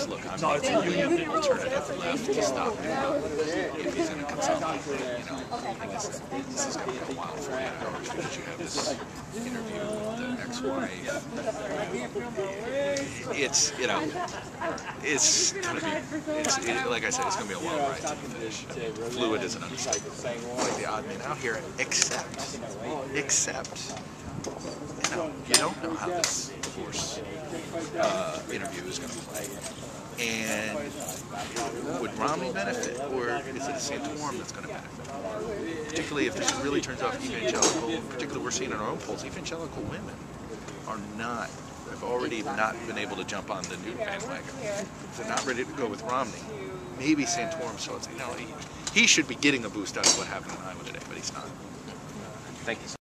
says, look, I'm making the alternative left to stop him. If he's in a consultant, you know, I guess this is going to be a while for hours because you have this interview with the ex-wife. It's, you know, it's going to be, it's, it, like I said, it's going to be a long ride to finish. Fluid is an understatement. Quite the odd man out here, except, except, you know, you don't know how this divorce uh, interview is going to play. And would Romney benefit, or is it Santorum that's going to benefit? Particularly if this really turns off evangelical, particularly we're seeing in our own polls, evangelical women are not, have already not been able to jump on the Newt bandwagon. They're not ready to go with Romney. Maybe Santorum, so it's, you know, he, he should be getting a boost out of what happened in Iowa today, but he's not. Thank you.